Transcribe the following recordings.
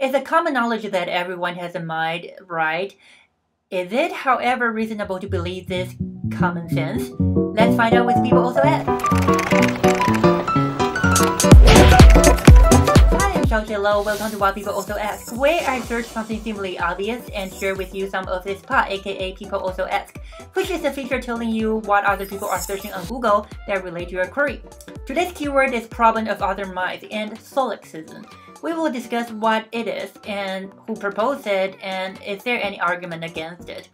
It's a common knowledge that everyone has a mind, right? Is it, however, reasonable to believe this common sense? Let's find out with people also ask. Hi, I'm Xiaoxie Lo. Welcome to What People Also Ask, where I search something seemingly obvious and share with you some of this pot, aka People Also Ask, which is a feature telling you what other people are searching on Google that relate to your query. Today's keyword is problem of other minds and solipsism. We will discuss what it is and who proposed it and is there any argument against it.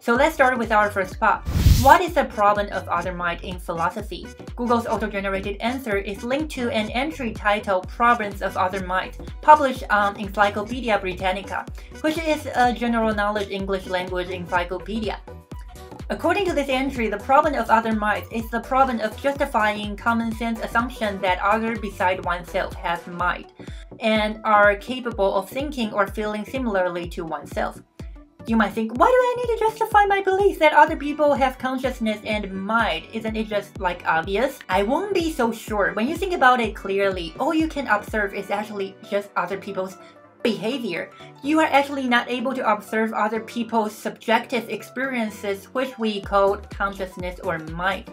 So let's start with our first part. What is the problem of other mind in philosophy? Google's auto-generated answer is linked to an entry titled Problems of Other Mind, published on Encyclopedia Britannica, which is a general knowledge English language encyclopedia. According to this entry, the problem of other mind is the problem of justifying common sense assumption that others beside oneself have mind and are capable of thinking or feeling similarly to oneself. You might think, why do I need to justify my belief that other people have consciousness and mind? Isn't it just like obvious? I won't be so sure. When you think about it clearly, all you can observe is actually just other people's behavior. You are actually not able to observe other people's subjective experiences, which we call consciousness or mind.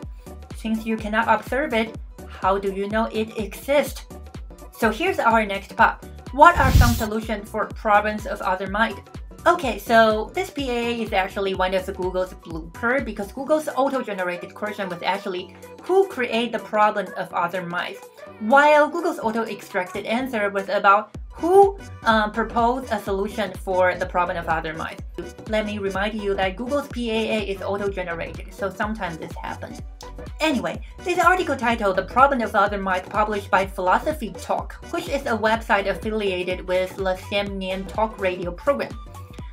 Since you cannot observe it, how do you know it exists? So here's our next part. What are some solutions for problems of other mind? Okay, so this PAA is actually one of the Google's blooper because Google's auto-generated question was actually who create the problem of other mice, while Google's auto-extracted answer was about who um, proposed a solution for the problem of other minds. Let me remind you that Google's PAA is auto-generated, so sometimes this happens. Anyway, this article titled The Problem of Other Minds published by Philosophy Talk, which is a website affiliated with the Sam Nien Talk radio program.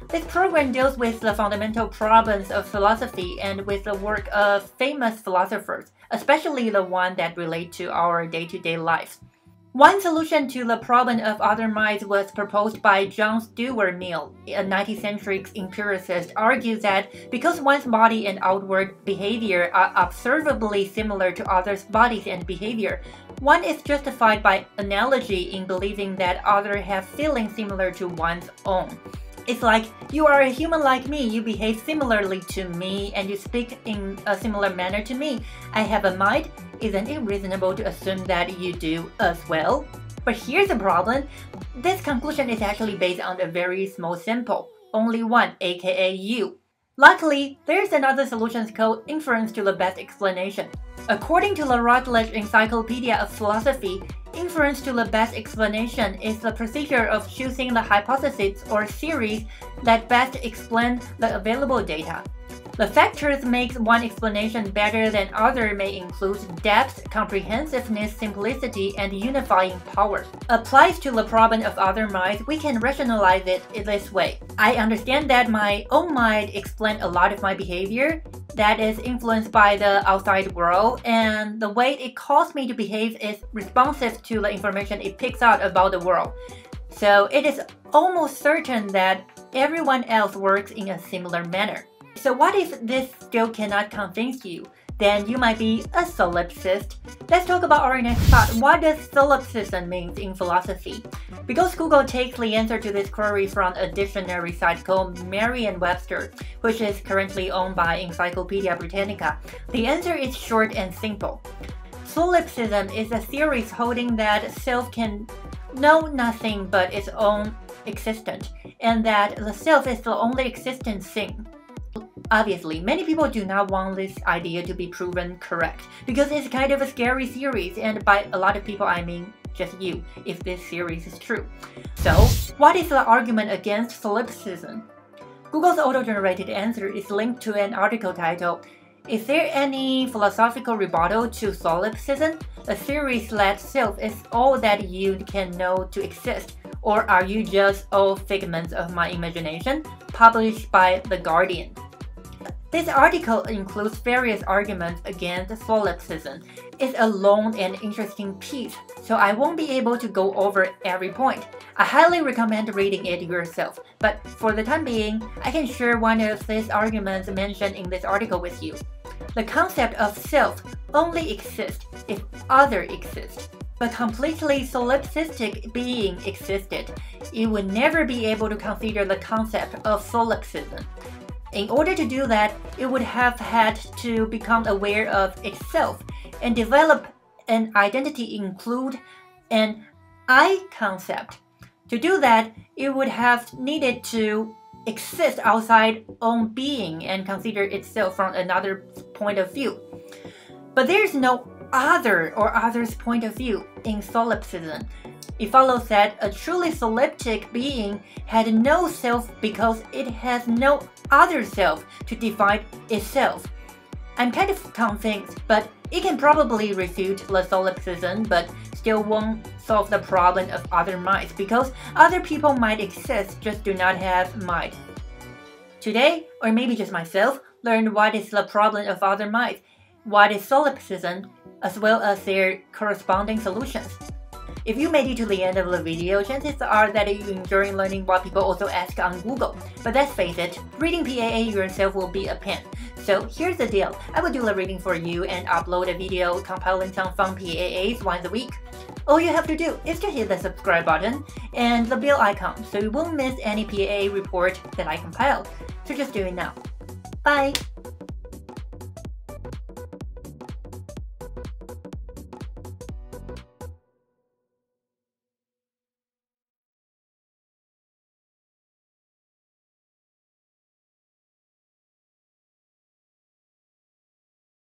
This program deals with the fundamental problems of philosophy and with the work of famous philosophers, especially the one that relate to our day-to-day -day lives. One solution to the problem of other minds was proposed by John Stuart Mill, a 19th century empiricist, argued that because one's body and outward behavior are observably similar to others' bodies and behavior, one is justified by analogy in believing that others have feelings similar to one's own. It's like you are a human like me, you behave similarly to me, and you speak in a similar manner to me. I have a mind, isn't it reasonable to assume that you do as well? But here's the problem. This conclusion is actually based on a very small sample, only one, aka you. Luckily, there's another solution called inference to the best explanation. According to the Routledge Encyclopedia of Philosophy, Inference to the best explanation is the procedure of choosing the hypothesis or theories that best explain the available data. The factors make one explanation better than other may include depth, comprehensiveness, simplicity, and unifying power. Applies to the problem of other minds, we can rationalize it this way. I understand that my own mind explains a lot of my behavior, that is influenced by the outside world, and the way it caused me to behave is responsive to the information it picks out about the world. So it is almost certain that everyone else works in a similar manner. So what if this still cannot convince you? Then you might be a solipsist. Let's talk about our next thought. What does solipsism mean in philosophy? Because Google takes the answer to this query from a dictionary site called Merriam-Webster, which is currently owned by Encyclopedia Britannica, the answer is short and simple. Solipsism is a theory holding that self can know nothing but its own existence, and that the self is the only existent thing. Obviously, many people do not want this idea to be proven correct because it's kind of a scary series, and by a lot of people, I mean just you, if this series is true. So, what is the argument against solipsism? Google's auto-generated answer is linked to an article titled Is there any philosophical rebuttal to solipsism? A theory that self is all that you can know to exist, or are you just all figments of my imagination? Published by The Guardian. This article includes various arguments against solipsism. It's a long and interesting piece, so I won't be able to go over every point. I highly recommend reading it yourself, but for the time being, I can share one of these arguments mentioned in this article with you. The concept of self only exists if other exist. but completely solipsistic being existed, it would never be able to consider the concept of solipsism. In order to do that, it would have had to become aware of itself and develop an identity include an I concept. To do that, it would have needed to exist outside own being and consider itself from another point of view. But there's no other or other's point of view in solipsism. It follows that a truly soliptic being had no self because it has no other self to define itself. I'm kind of convinced, but it can probably refute the solipsism, but still won't solve the problem of other minds because other people might exist, just do not have mind. Today, or maybe just myself, learned what is the problem of other minds, what is solipsism, as well as their corresponding solutions. If you made it to the end of the video, chances are that you enjoy learning what people also ask on Google. But let's face it, reading PAA yourself will be a pain. So here's the deal, I will do the reading for you and upload a video compiling some fun PAAs once a week. All you have to do is to hit the subscribe button and the bell icon so you won't miss any PAA report that I compile. So just do it now. Bye!